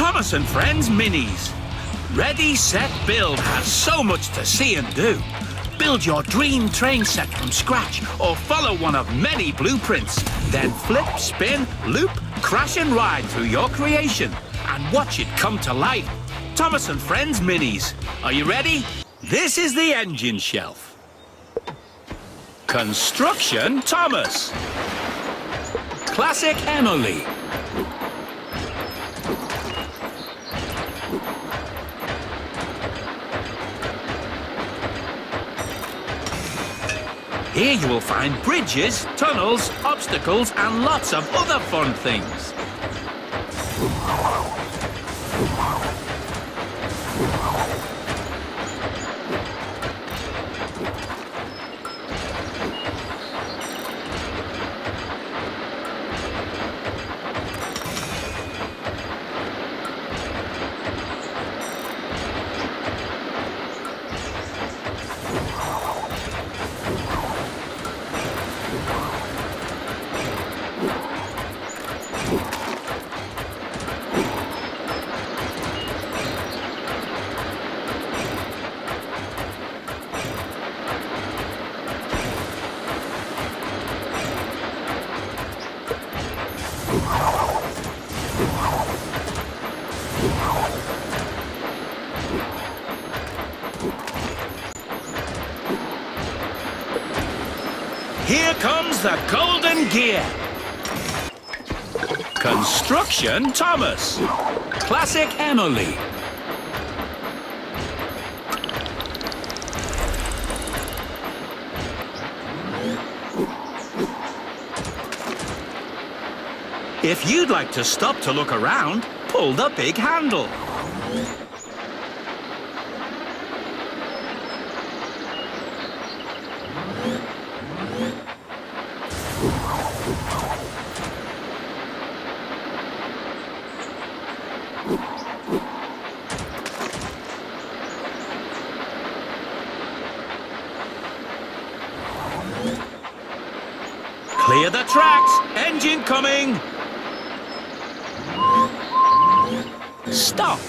Thomas and Friends Minis. Ready, Set, Build has so much to see and do. Build your dream train set from scratch or follow one of many blueprints. Then flip, spin, loop, crash and ride through your creation and watch it come to life. Thomas and Friends Minis. Are you ready? This is the engine shelf. Construction Thomas. Classic Emily. Here you will find bridges, tunnels, obstacles and lots of other fun things. Here comes the golden gear. Construction Thomas. Classic Emily. If you'd like to stop to look around, pull the big handle. Clear the tracks! Engine coming! Stop!